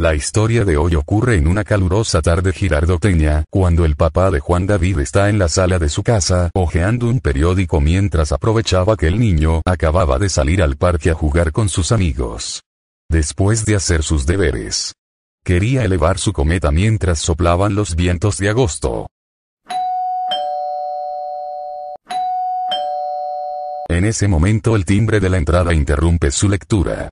La historia de hoy ocurre en una calurosa tarde girardoteña, cuando el papá de Juan David está en la sala de su casa, hojeando un periódico mientras aprovechaba que el niño acababa de salir al parque a jugar con sus amigos. Después de hacer sus deberes, quería elevar su cometa mientras soplaban los vientos de agosto. En ese momento el timbre de la entrada interrumpe su lectura.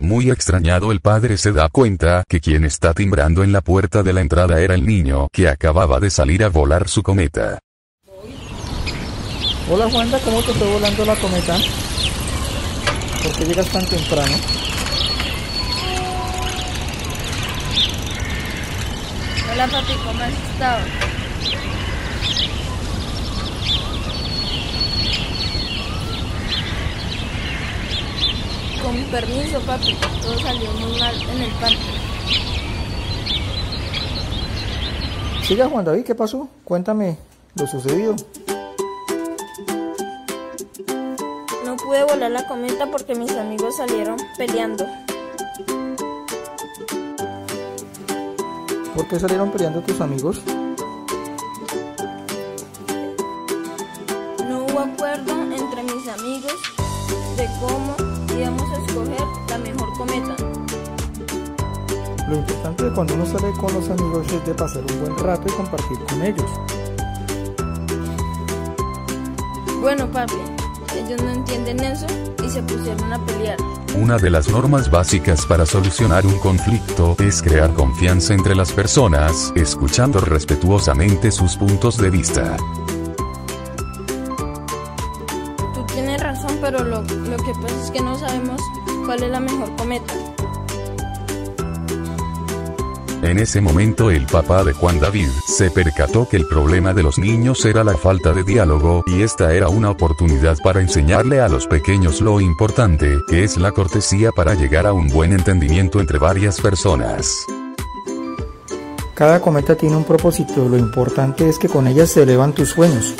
Muy extrañado el padre se da cuenta que quien está timbrando en la puerta de la entrada era el niño que acababa de salir a volar su cometa. Hola Juanda, ¿cómo te fue volando la cometa? ¿Por qué llegas tan temprano? Hola papi, ¿cómo has estado? Con permiso papi, todo salió muy mal en el parque. Siga Juan David, ¿qué pasó? Cuéntame lo sucedido. No pude volar la cometa porque mis amigos salieron peleando. ¿Por qué salieron peleando tus amigos? No hubo acuerdo entre mis amigos de cómo a escoger la mejor cometa. Lo importante de cuando uno sale con los amigos es de pasar un buen rato y compartir con ellos. Bueno papi, ellos no entienden eso y se pusieron a pelear. Una de las normas básicas para solucionar un conflicto es crear confianza entre las personas, escuchando respetuosamente sus puntos de vista. Tienes razón, pero lo, lo que pasa es que no sabemos cuál es la mejor cometa. En ese momento el papá de Juan David se percató que el problema de los niños era la falta de diálogo y esta era una oportunidad para enseñarle a los pequeños lo importante que es la cortesía para llegar a un buen entendimiento entre varias personas. Cada cometa tiene un propósito, lo importante es que con ella se elevan tus sueños.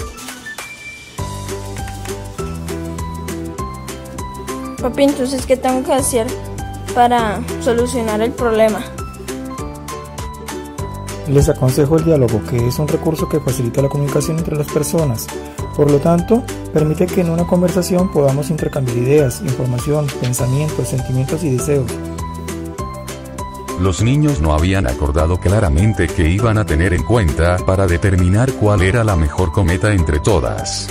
Papi, entonces, ¿qué tengo que hacer para solucionar el problema? Les aconsejo el diálogo, que es un recurso que facilita la comunicación entre las personas. Por lo tanto, permite que en una conversación podamos intercambiar ideas, información, pensamientos, sentimientos y deseos. Los niños no habían acordado claramente que iban a tener en cuenta para determinar cuál era la mejor cometa entre todas.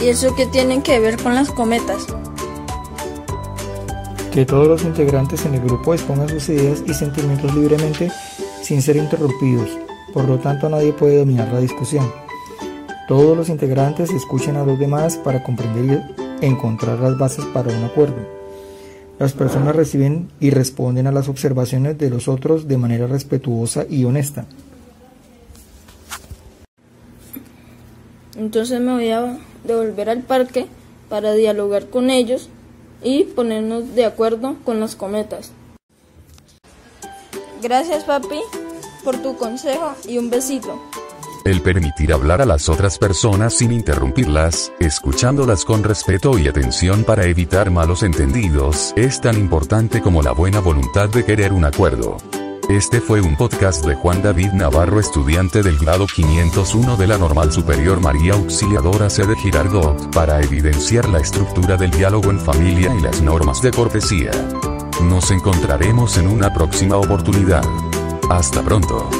¿Y eso qué tiene que ver con las cometas? Que todos los integrantes en el grupo expongan sus ideas y sentimientos libremente sin ser interrumpidos. Por lo tanto, nadie puede dominar la discusión. Todos los integrantes escuchen a los demás para comprender y encontrar las bases para un acuerdo. Las personas reciben y responden a las observaciones de los otros de manera respetuosa y honesta. Entonces me voy a devolver al parque para dialogar con ellos y ponernos de acuerdo con las cometas. Gracias papi por tu consejo y un besito. El permitir hablar a las otras personas sin interrumpirlas, escuchándolas con respeto y atención para evitar malos entendidos, es tan importante como la buena voluntad de querer un acuerdo. Este fue un podcast de Juan David Navarro, estudiante del grado 501 de la Normal Superior María Auxiliadora C de Girardot, para evidenciar la estructura del diálogo en familia y las normas de cortesía. Nos encontraremos en una próxima oportunidad. Hasta pronto.